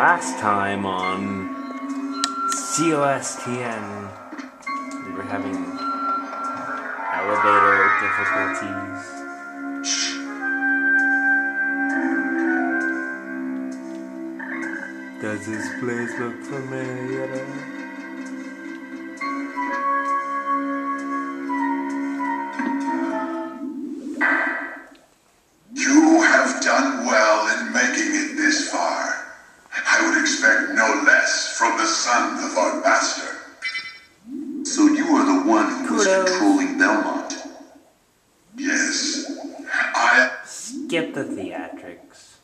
last time on COSTN, we were having elevator difficulties. Does this place look familiar? Skip the theatrics.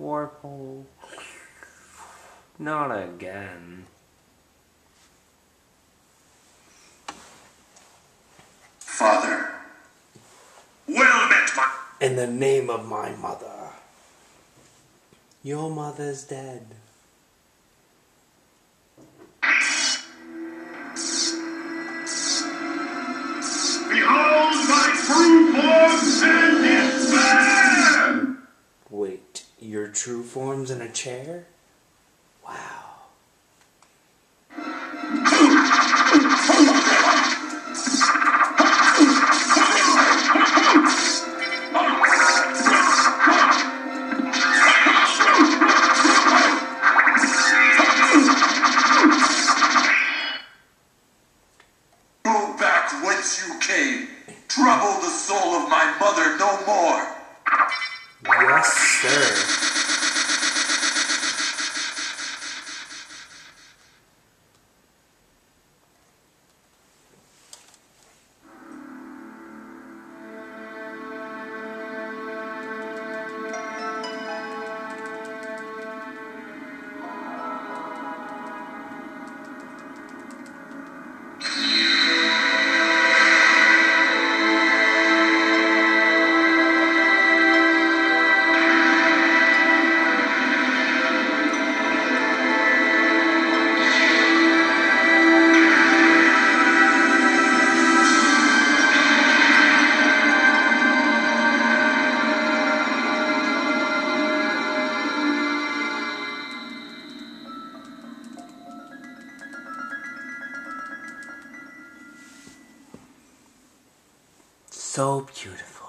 Warpole. Not again. In the name of my mother. Your mother's dead. Behold my true form and despair! Wait, your true form's in a chair? Trouble the soul of my mother no more. Yes, sir. So beautiful.